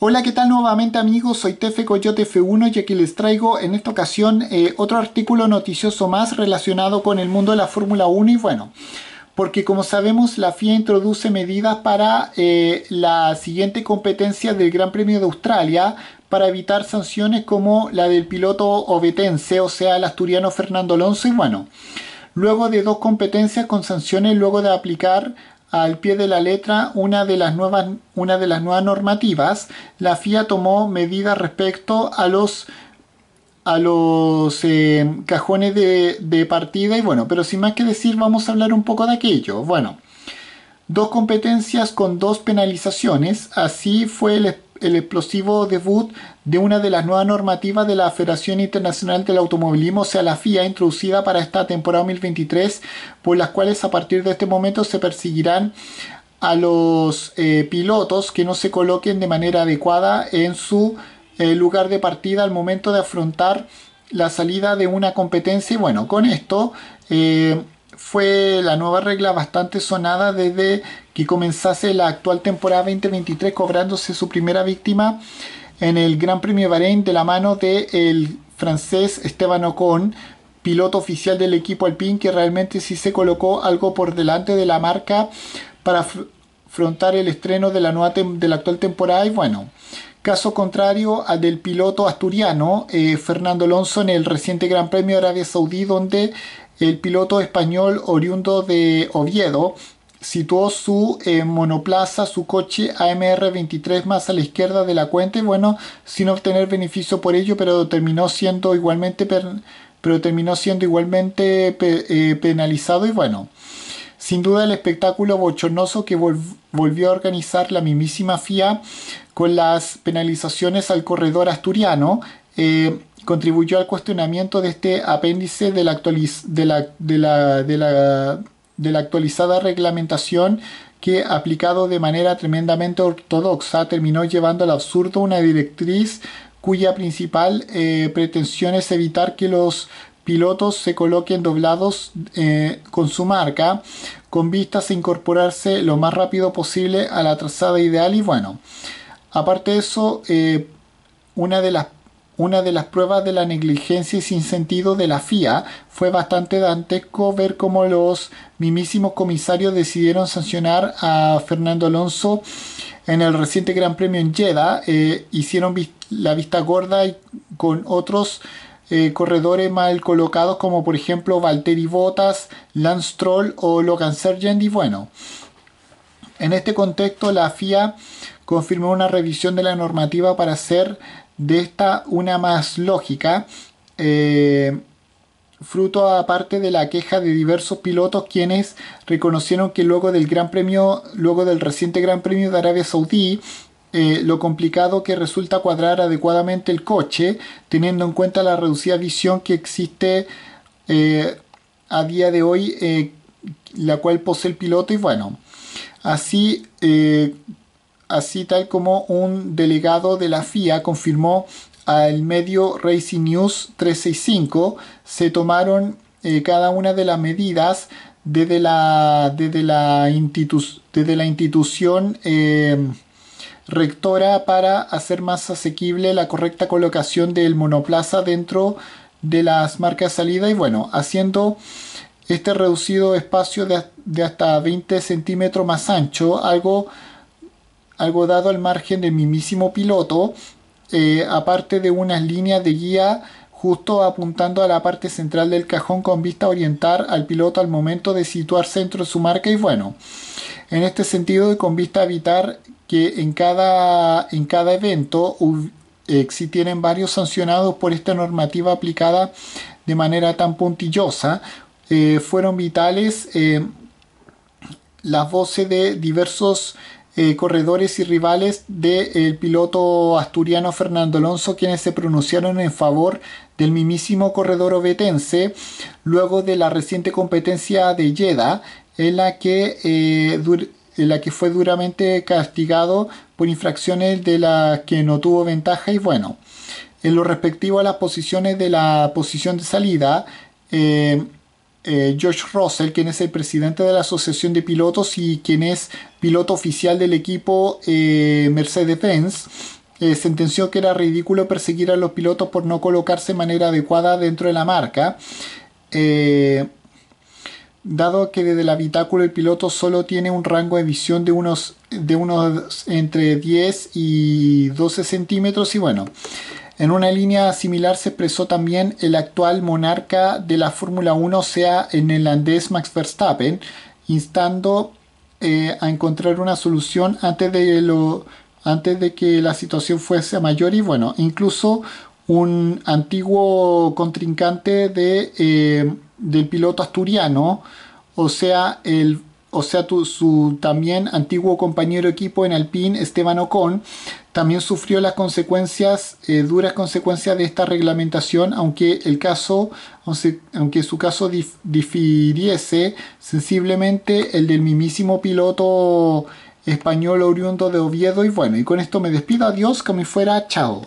Hola, ¿qué tal nuevamente amigos? Soy Tefe Coyote F1 y aquí les traigo en esta ocasión eh, otro artículo noticioso más relacionado con el mundo de la Fórmula 1 y bueno, porque como sabemos la FIA introduce medidas para eh, la siguiente competencia del Gran Premio de Australia para evitar sanciones como la del piloto obetense, o sea, el asturiano Fernando Alonso y bueno, luego de dos competencias con sanciones luego de aplicar al pie de la letra una de las nuevas, una de las nuevas normativas, la FIA tomó medidas respecto a los a los eh, cajones de, de, partida y bueno, pero sin más que decir vamos a hablar un poco de aquello. Bueno, dos competencias con dos penalizaciones, así fue el el explosivo debut de una de las nuevas normativas de la Federación Internacional del Automovilismo, o sea, la FIA, introducida para esta temporada 2023, por las cuales a partir de este momento se perseguirán a los eh, pilotos que no se coloquen de manera adecuada en su eh, lugar de partida al momento de afrontar la salida de una competencia. Y bueno, con esto eh, fue la nueva regla bastante sonada desde que comenzase la actual temporada 2023 cobrándose su primera víctima en el Gran Premio de Bahrein de la mano del el francés Esteban Ocon, piloto oficial del equipo Alpine que realmente sí se colocó algo por delante de la marca para afrontar el estreno de la, nueva de la actual temporada. Y bueno, caso contrario al del piloto asturiano eh, Fernando Alonso en el reciente Gran Premio de Arabia Saudí donde el piloto español oriundo de Oviedo situó su eh, monoplaza, su coche AMR23 más a la izquierda de la cuenta y bueno, sin obtener beneficio por ello, pero terminó siendo igualmente, pero terminó siendo igualmente eh, penalizado y bueno. Sin duda el espectáculo bochornoso que volvió a organizar la mismísima FIA con las penalizaciones al corredor asturiano eh, contribuyó al cuestionamiento de este apéndice de la, actualizada reglamentación que, aplicado de manera tremendamente ortodoxa, terminó llevando al absurdo una directriz cuya principal eh, pretensión es evitar que los pilotos se coloquen doblados eh, con su marca con vistas a incorporarse lo más rápido posible a la trazada ideal y bueno aparte de eso eh, una de las una de las pruebas de la negligencia y sin sentido de la FIA fue bastante dantesco ver cómo los mimísimos comisarios decidieron sancionar a Fernando Alonso en el reciente Gran Premio en Jeddah. Eh, hicieron la vista gorda y con otros eh, corredores mal colocados como por ejemplo Valtteri Bottas, Lance Stroll o Logan Sargent y bueno. En este contexto la FIA confirmó una revisión de la normativa para hacer de esta una más lógica, eh, fruto aparte de la queja de diversos pilotos quienes reconocieron que luego del Gran Premio, luego del reciente Gran Premio de Arabia Saudí, eh, lo complicado que resulta cuadrar adecuadamente el coche, teniendo en cuenta la reducida visión que existe eh, a día de hoy, la cual posee el piloto, y bueno, así así tal como un delegado de la FIA confirmó al medio Racing News 365, se tomaron eh, cada una de las medidas desde la, desde la, desde la institución em, rectora para hacer más asequible la correcta colocación del monoplaza dentro de las marcas salida y bueno, haciendo este reducido espacio de, de hasta 20 centímetros más ancho, algo algo dado al margen del mismísimo piloto, eh, aparte de unas líneas de guía justo apuntando a la parte central del cajón con vista a orientar al piloto al momento de situarse dentro de su marca y bueno, en este sentido y con vista a evitar que en cada, en cada evento eh, si tienen varios sancionados por esta normativa aplicada de manera tan puntillosa, eh, fueron vitales las voces de diversos eh, corredores y rivales del piloto asturiano Fernando Alonso, quienes se pronunciaron en favor del mismísimo corredor obetense luego de la reciente competencia de Jeddah, en la que, eh, en la que fue duramente castigado por infracciones de las que no tuvo ventaja. Y bueno, en lo respectivo a las posiciones de la posición de salida, eh, eh, George Russell, quien es el presidente de la Asociación de Pilotos y quien es piloto oficial del equipo eh, Mercedes-Benz, eh, sentenció que era ridículo perseguir a los pilotos por no colocarse de manera adecuada dentro de la marca. Eh, dado que desde el habitáculo el piloto solo tiene un rango de visión de unos, de unos entre 10 y 12 centímetros y bueno, en una línea similar se expresó también el actual monarca de la Fórmula 1, o sea, el neerlandés Max Verstappen, instando eh, a encontrar una solución antes de, lo, antes de que la situación fuese mayor y bueno, incluso un antiguo contrincante de, eh, del piloto asturiano, o sea, el o sea, su también antiguo compañero equipo en Alpine, Esteban Ocon, también sufrió las consecuencias, eh, duras consecuencias de esta reglamentación, aunque el caso, aunque su caso difiriese sensiblemente el del mismísimo piloto español oriundo de Oviedo. Y bueno, y con esto me despido, adiós, que me fuera, chao.